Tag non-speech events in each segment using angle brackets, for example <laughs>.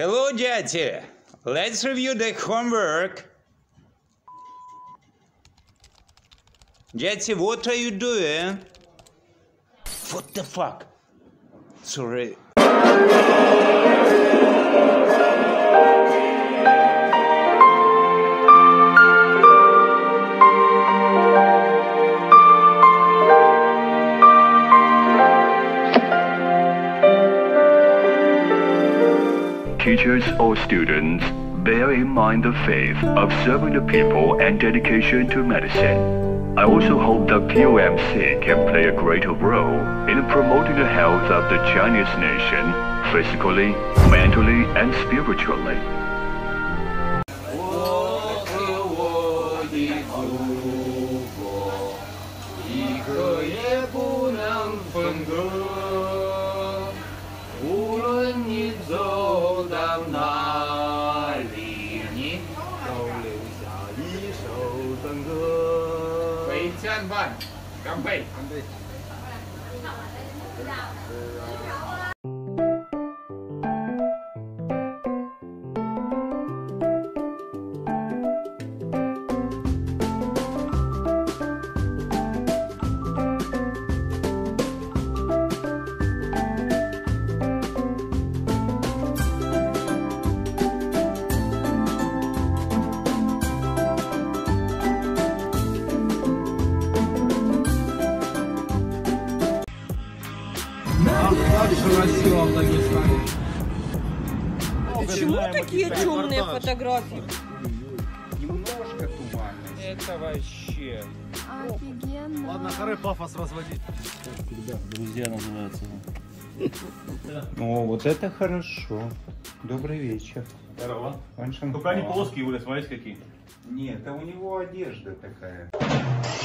Hello, Jati. Let's review the homework. Jati, what are you doing? What the fuck? Sorry. Teachers or students, bear in mind the faith of serving the people and dedication to medicine. I also hope that POMC can play a greater role in promoting the health of the Chinese nation physically, mentally, and spiritually. 哪里，你都留下一首赞歌。北千万，干杯！Почему такие темные фотографии? Немножко туманность. Это вообще. Офигенно. Ладно, хоры пафос разводить. Друзья называются. О, вот это хорошо. Добрый вечер. Здорово. Только они плоские были, смотрите какие. Нет, а у него одежда такая.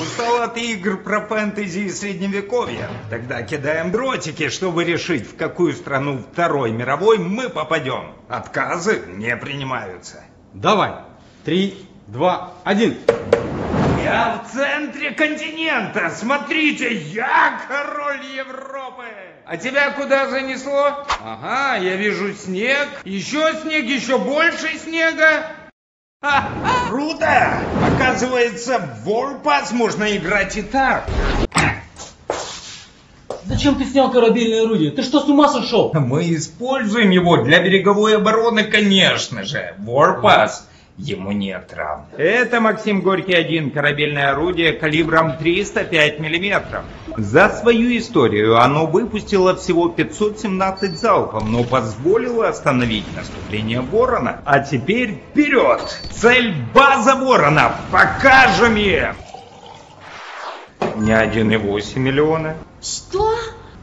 Устал от игр про фэнтези и средневековья? Тогда кидаем дротики, чтобы решить, в какую страну Второй мировой мы попадем. Отказы не принимаются. Давай. Три, два, один. Я в центре континента! Смотрите, я король Европы! А тебя куда занесло? Ага, я вижу снег. Еще снег, еще больше снега. Ха-ха, Круто! Оказывается, в Warpass можно играть и так. Зачем ты снял корабельное орудие? Ты что, с ума сошел? Мы используем его для береговой обороны, конечно же. Warpass. Ему нет равных. Это Максим Горький 1, корабельное орудие калибром 305 мм. За свою историю оно выпустило всего 517 залпов, но позволило остановить наступление Ворона. А теперь вперед! Цель база Ворона! Покажем им! Не 1,8 миллиона. Что?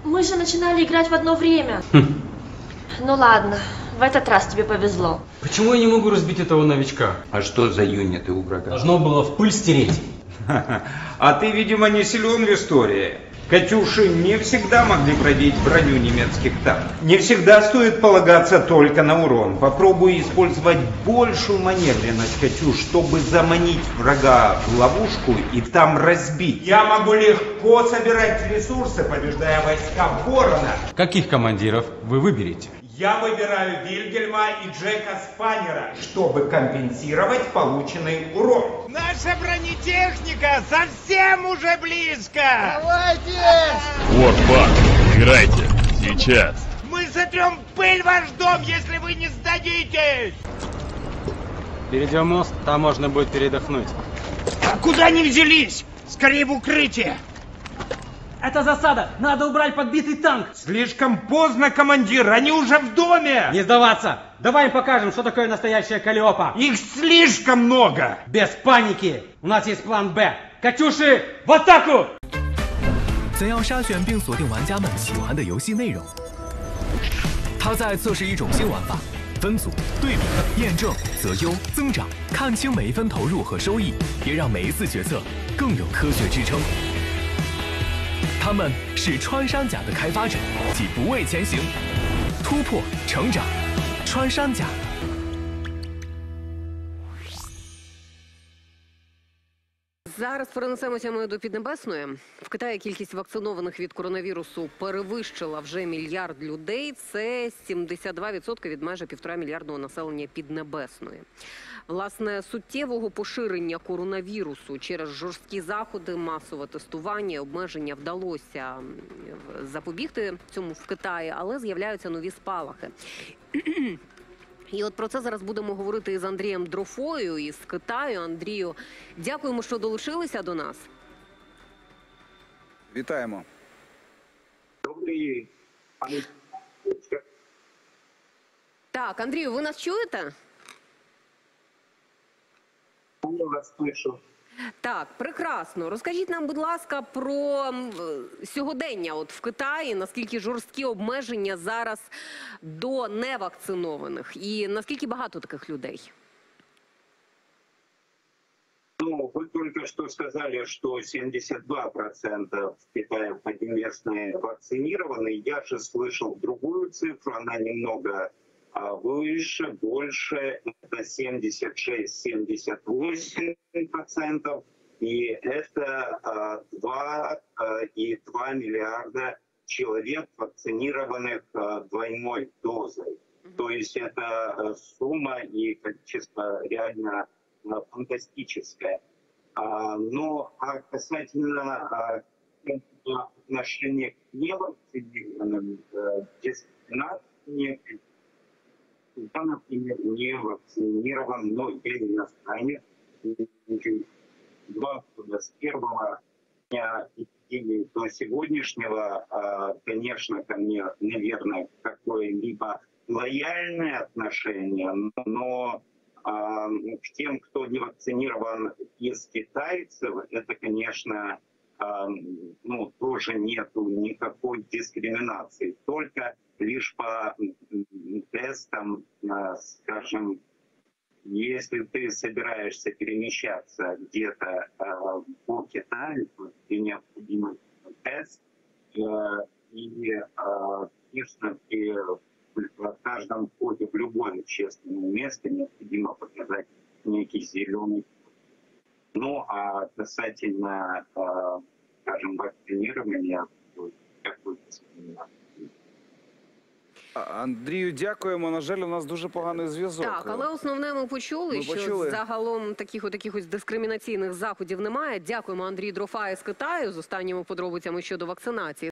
Мы же начинали играть в одно время. Ну ладно, в этот раз тебе повезло. Почему я не могу разбить этого новичка? А что за юниты у врага? Должно было в пыль стереть. <laughs> А ты, видимо, не силен в истории. Катюши не всегда могли пробить броню немецких танков. Не всегда стоит полагаться только на урон. Попробуй использовать большую маневренность Катюш, чтобы заманить врага в ловушку и там разбить. Я могу легко собирать ресурсы, побеждая войска Ворона. Каких командиров вы выберете? Я выбираю Вильгельма и Джека Спаннера, чтобы компенсировать полученный урон. Наша бронетехника совсем уже близко! Warpath, играйте. Сейчас. Мы сотрем пыль в ваш дом, если вы не сдадитесь! Перейдем мост, там можно будет передохнуть. А куда они взялись? Скорее в укрытие! Это засада! Надо убрать подбитый танк! Слишком поздно, командир, они уже в доме! Не сдаваться! Давай им покажем, что такое настоящая Калиопа! Их слишком много! Без паники! У нас есть план Б! Катюши, в атаку! 怎样筛选并锁定玩家们喜欢的游戏内容？他在测试一种新玩法：分组、对比、验证、择优、增长，看清每一分投入和收益，也让每一次决策更有科学支撑。 他们是穿山甲的开发者，即不畏前行，突破、成长，穿山甲。Зараз перенесемося ми до Піднебесної. В Китаї кількість вакцинованих від коронавірусу перевищила вже мільярд людей. Це 72% від майже півтора мільярдного населення Піднебесної. Власне, суттєвого поширення коронавірусу через жорсткі заходи, масове тестування, обмеження вдалося запобігти цьому в Китаї, але з'являються нові спалахи. І от про це зараз будемо говорити із Андрієм Дрофою із Китаю. Андрію, дякуємо, що долучилися до нас. Вітаємо. Добрий. Так, Андрію, ви нас чуєте? Я вас слышу. Так, прекрасно. Розкажіть нам, будь ласка, про м, е, сьогодення от в Китаї, наскільки жорсткі обмеження зараз до невакцинованих, і наскільки багато таких людей? Ну, вы только что сказали, что 72% в Китае подневесные вакцинированы. Я же слышал другую цифру, она немного а, выше, больше. Это 76-78%. И это а, 2 а, 2 миллиарда человек, вакцинированных а, двойной дозой. То есть это а, сумма и количество реально а, фантастическое. А, но а касательно а, отношения к невакцинированным, э, дискриминации некой, я, например, не вакцинирован, но я иностранец. Первого дня эпидемии до сегодняшнего, а, конечно, ко мне, наверное, какое-либо лояльное отношение, но а, к тем, кто не вакцинирован из китайцев, это, конечно, ну, тоже нету никакой дискриминации. Только лишь по тестам, а, скажем, если ты собираешься перемещаться где-то а, по Китаю, то тебе необходим тест. Э, и, а, конечно, при каждом входе в любое общественное место необходимо показать некий зеленый. Ну, а касательно, а, скажем, вакцинирования, как вы Андрію, дякуємо. На жаль, у нас дуже поганий зв'язок. Так, але основне ми почули, Ми що почули. загалом таких от якихось дискримінаційних заходів немає. Дякуємо Андрій Дрофа із Китаю з останніми подробицями щодо вакцинації.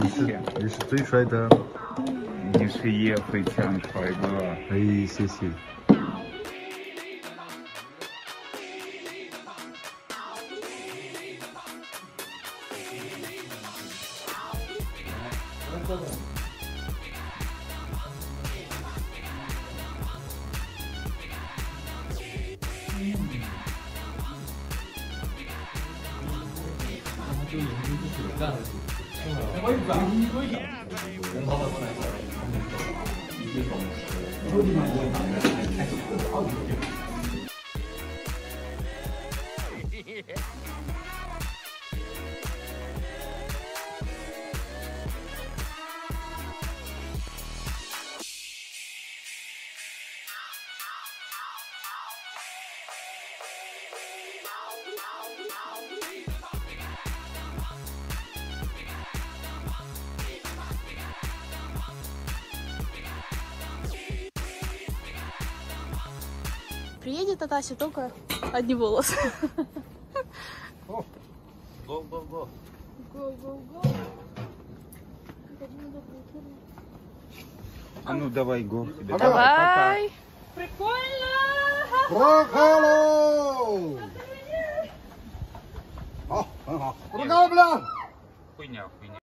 你是最帅的，你是也会抢帅的。哎，谢谢。就研究这水干的。我一般可以，人跑到我在这，你懂吗？我地方也大，还是超级多。Приедет от Аси только одни волосы. Го-го-го. А ну давай, го. Давай. Прохало! О, ага. Рука, бля! Хуйня, хуйня.